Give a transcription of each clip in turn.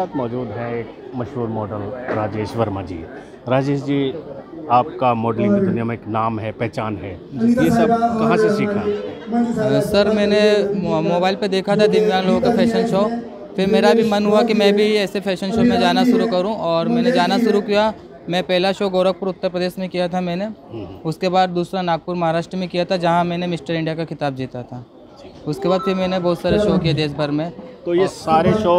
साथ मौजूद है एक मशहूर मॉडल राजेश वर्मा जी। राजेश जी आपका मॉडलिंग की दुनिया में एक नाम है पहचान है। ये सब कहाँ से सीखा? सर मैंने मोबाइल पे देखा था दिव्यांग लोगों का फ़ैशन शो फिर मेरा भी मन हुआ कि मैं भी ऐसे फ़ैशन शो में जाना शुरू करूँ और मैंने जाना शुरू किया। मैं पहला शो गोरखपुर उत्तर प्रदेश में किया था मैंने। उसके बाद दूसरा नागपुर महाराष्ट्र में किया था जहाँ मैंने मिस्टर इंडिया का खिताब जीता था। उसके बाद फिर मैंने बहुत सारे शो किए देश भर में। तो ये सारे शो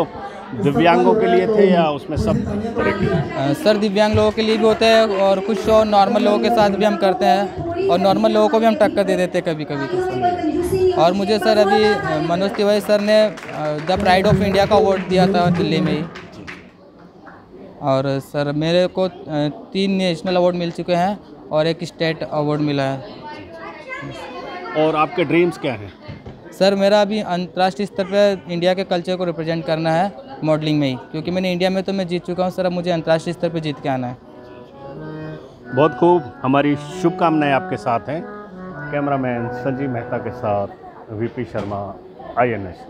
दिव्यांगों के लिए थे या उसमें सब तरह के सर दिव्यांग लोगों के लिए भी होते हैं और कुछ शो नॉर्मल लोगों के साथ भी हम करते हैं और नॉर्मल लोगों को भी हम टक्कर दे देते हैं कभी कभी तो। और मुझे सर अभी मनोज तिवारी सर ने द प्राइड ऑफ़ इंडिया का अवार्ड दिया था दिल्ली में ही। और सर मेरे को तीन नेशनल अवार्ड मिल चुके हैं और एक स्टेट अवार्ड मिला है। और आपके ड्रीम्स क्या हैं? सर मेरा अभी अंतर्राष्ट्रीय स्तर पर इंडिया के कल्चर को रिप्रेजेंट करना है। मॉडलिंग में ही, क्योंकि मैंने इंडिया में तो मैं जीत चुका हूँ, सर, अब मुझे अंतर्राष्ट्रीय स्तर पर जीत के आना है। बहुत खूब, हमारी शुभकामनाएँ आपके साथ हैं। कैमरामैन संजीव मेहता के साथ VP Sharma I N S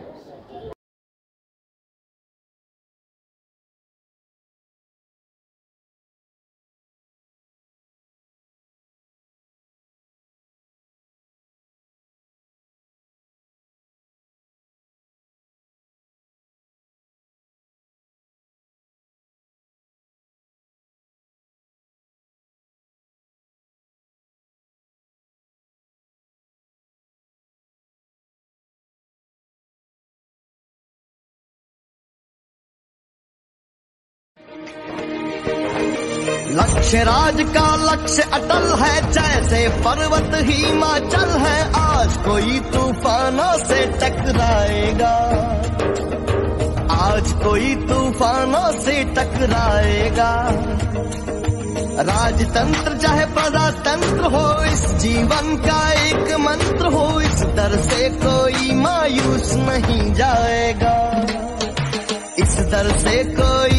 Lakshya Raj का लक्ष्य अटल है, जैसे पर्वत हिमाचल है। आज कोई तूफानों से टकराएगा। आज कोई तूफानों से टकराएगा। राजतंत्र चाहे प्रजातंत्र हो, इस जीवन का एक मंत्र हो, इस दर से कोई मायूस नहीं जाएगा। इस दर से कोई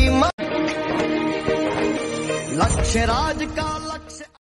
राज का